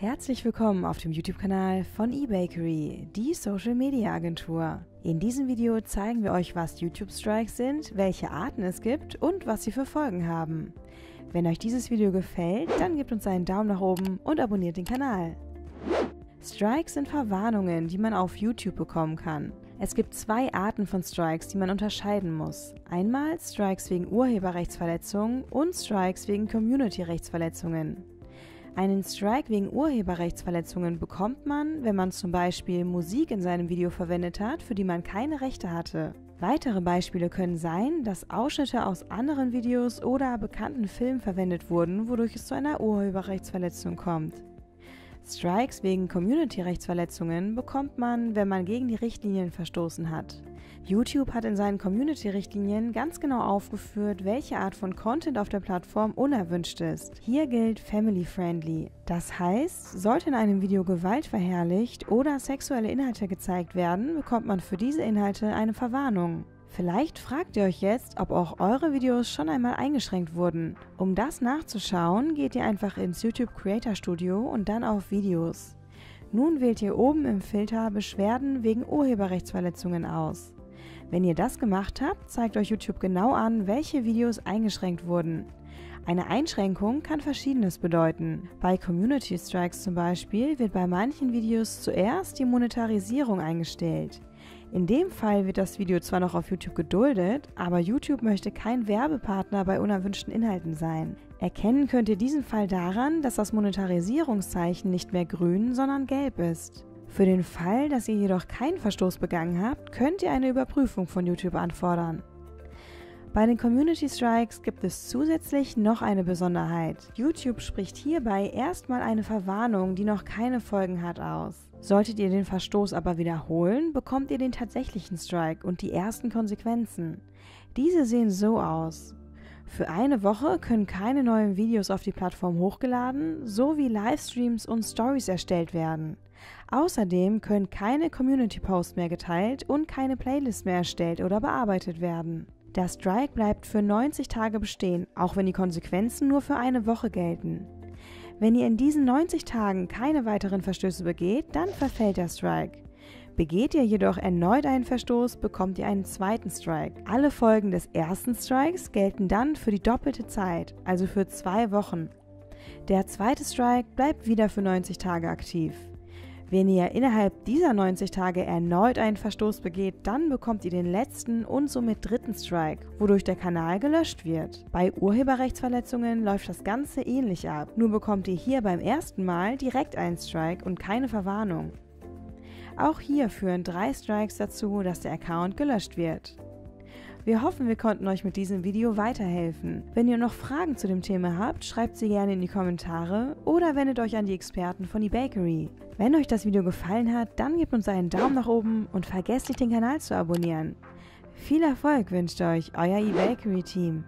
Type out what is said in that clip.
Herzlich willkommen auf dem YouTube-Kanal von eBakery, die Social Media Agentur. In diesem Video zeigen wir euch, was YouTube-Strikes sind, welche Arten es gibt und was sie für Folgen haben. Wenn euch dieses Video gefällt, dann gebt uns einen Daumen nach oben und abonniert den Kanal. Strikes sind Verwarnungen, die man auf YouTube bekommen kann. Es gibt zwei Arten von Strikes, die man unterscheiden muss. Einmal Strikes wegen Urheberrechtsverletzungen und Strikes wegen Community-Rechtsverletzungen. Einen Strike wegen Urheberrechtsverletzungen bekommt man, wenn man zum Beispiel Musik in seinem Video verwendet hat, für die man keine Rechte hatte. Weitere Beispiele können sein, dass Ausschnitte aus anderen Videos oder bekannten Filmen verwendet wurden, wodurch es zu einer Urheberrechtsverletzung kommt. Strikes wegen Community-Rechtsverletzungen bekommt man, wenn man gegen die Richtlinien verstoßen hat. YouTube hat in seinen Community-Richtlinien ganz genau aufgeführt, welche Art von Content auf der Plattform unerwünscht ist. Hier gilt Family Friendly. Das heißt, sollte in einem Video Gewalt verherrlicht oder sexuelle Inhalte gezeigt werden, bekommt man für diese Inhalte eine Verwarnung. Vielleicht fragt ihr euch jetzt, ob auch eure Videos schon einmal eingeschränkt wurden. Um das nachzuschauen, geht ihr einfach ins YouTube Creator Studio und dann auf Videos. Nun wählt ihr oben im Filter Beschwerden wegen Urheberrechtsverletzungen aus. Wenn ihr das gemacht habt, zeigt euch YouTube genau an, welche Videos eingeschränkt wurden. Eine Einschränkung kann verschiedenes bedeuten. Bei Community Strikes zum Beispiel wird bei manchen Videos zuerst die Monetarisierung eingestellt. In dem Fall wird das Video zwar noch auf YouTube geduldet, aber YouTube möchte kein Werbepartner bei unerwünschten Inhalten sein. Erkennen könnt ihr diesen Fall daran, dass das Monetarisierungszeichen nicht mehr grün, sondern gelb ist. Für den Fall, dass ihr jedoch keinen Verstoß begangen habt, könnt ihr eine Überprüfung von YouTube anfordern. Bei den Community Strikes gibt es zusätzlich noch eine Besonderheit. YouTube spricht hierbei erstmal eine Verwarnung, die noch keine Folgen hat, aus. Solltet ihr den Verstoß aber wiederholen, bekommt ihr den tatsächlichen Strike und die ersten Konsequenzen. Diese sehen so aus. Für eine Woche können keine neuen Videos auf die Plattform hochgeladen sowie Livestreams und Stories erstellt werden. Außerdem können keine Community-Posts mehr geteilt und keine Playlists mehr erstellt oder bearbeitet werden. Der Strike bleibt für 90 Tage bestehen, auch wenn die Konsequenzen nur für eine Woche gelten. Wenn ihr in diesen 90 Tagen keine weiteren Verstöße begeht, dann verfällt der Strike. Begeht ihr jedoch erneut einen Verstoß, bekommt ihr einen zweiten Strike. Alle Folgen des ersten Strikes gelten dann für die doppelte Zeit, also für zwei Wochen. Der zweite Strike bleibt wieder für 90 Tage aktiv. Wenn ihr innerhalb dieser 90 Tage erneut einen Verstoß begeht, dann bekommt ihr den letzten und somit dritten Strike, wodurch der Kanal gelöscht wird. Bei Urheberrechtsverletzungen läuft das Ganze ähnlich ab, nur bekommt ihr hier beim ersten Mal direkt einen Strike und keine Verwarnung. Auch hier führen drei Strikes dazu, dass der Account gelöscht wird. Wir hoffen, wir konnten euch mit diesem Video weiterhelfen. Wenn ihr noch Fragen zu dem Thema habt, schreibt sie gerne in die Kommentare oder wendet euch an die Experten von eBakery. Wenn euch das Video gefallen hat, dann gebt uns einen Daumen nach oben und vergesst nicht den Kanal zu abonnieren. Viel Erfolg wünscht euch euer eBakery Team.